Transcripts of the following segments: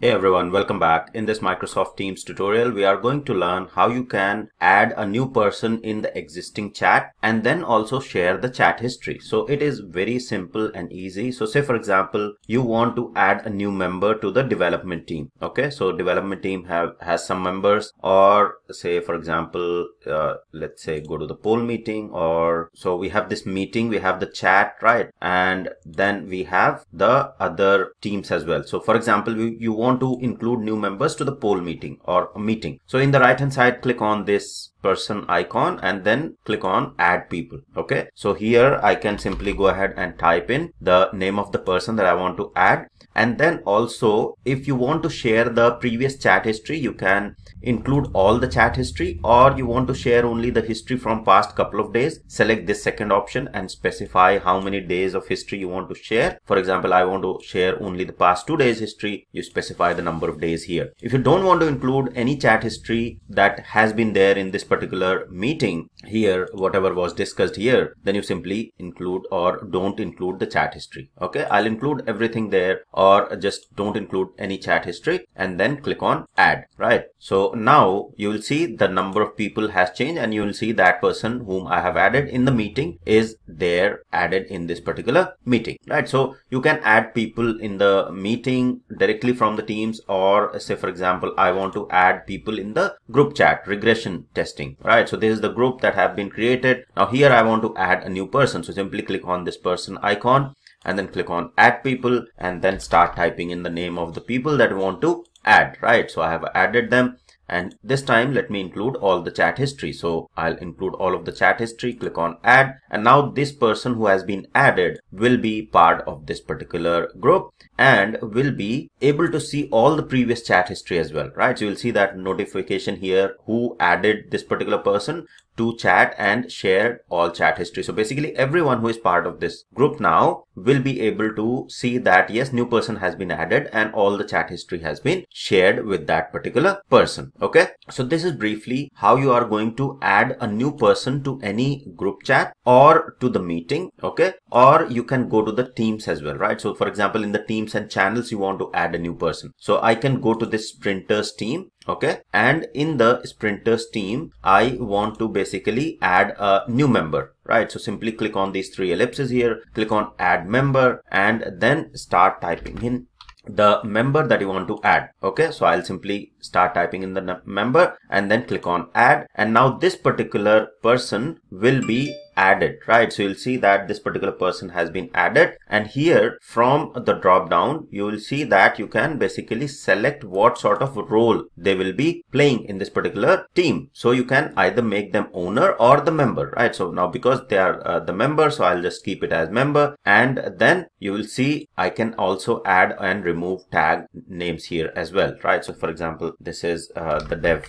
Hey everyone, welcome back. In this Microsoft Teams tutorial, we are going to learn how you can add a new person in the existing chat and then also share the chat history. So it is very simple and easy. So say for example, you want to add a new member to the development team. Okay, so development team have has some members or say for example, uh, let's say go to the poll meeting or so we have this meeting, we have the chat, right? And then we have the other teams as well. So for example, you, you want want to include new members to the poll meeting or meeting. So in the right hand side, click on this person icon and then click on add people. Okay. So here I can simply go ahead and type in the name of the person that I want to add. And then also if you want to share the previous chat history, you can include all the chat history or you want to share only the history from past couple of days. Select this second option and specify how many days of history you want to share. For example, I want to share only the past two days history. You specify the number of days here. If you don't want to include any chat history that has been there in this particular meeting here whatever was discussed here then you simply include or don't include the chat history. Okay? I'll include everything there or just don't include any chat history and then click on add. Right? So now you will see the number of people has changed and you will see that person whom i have added in the meeting is there added in this particular meeting. Right? So you can add people in the meeting directly from the teams or say for example i want to add people in the group chat regression testing right? So this is the group that have been created. Now here i want to add a new person. So simply click on this person icon and then click on add people and then start typing in the name of the people that want to add right? So i have added them and this time let me include all the chat history. So i'll include all of the chat history click on add. And now this person who has been added will be part of this particular group and will be able to see all the previous chat history as well right? So you'll see that notification here who added this particular person to chat and share all chat history. So basically everyone who is part of this group now will be able to see that yes, new person has been added and all the chat history has been shared with that particular person. Okay. So this is briefly how you are going to add a new person to any group chat or to the meeting. Okay. Or you can go to the teams as well, right? So for example, in the teams and channels, you want to add a new person. So I can go to this sprinters team okay? And in the sprinters team i want to basically add a new member right? So simply click on these three ellipses here click on add member and then start typing in the member that you want to add. Okay? So i'll simply start typing in the member and then click on add. And now this particular person will be added right? So you'll see that this particular person has been added. And here from the drop down you will see that you can basically select what sort of role they will be playing in this particular team. So you can either make them owner or the member right? So now because they are uh, the member so i'll just keep it as member. And then you will see i can also add and remove tag names here as well right? So for example this is uh, the dev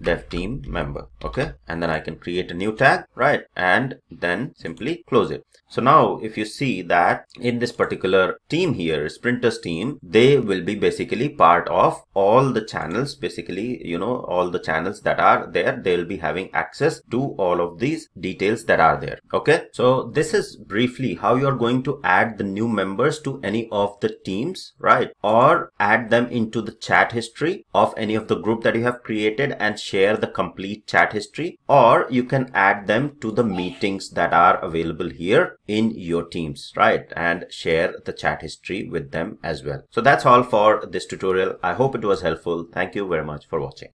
dev team member okay? And then I can create a new tag right? And then simply close it. So now if you see that in this particular team here sprinters team they will be basically part of all the channels basically you know all the channels that are there they'll be having access to all of these details that are there okay? So this is briefly how you are going to add the new members to any of the teams right? Or add them into the chat history of any of the group that you have created and share the complete chat history or you can add them to the meetings that are available here in your teams, right? And share the chat history with them as well. So that's all for this tutorial. I hope it was helpful. Thank you very much for watching.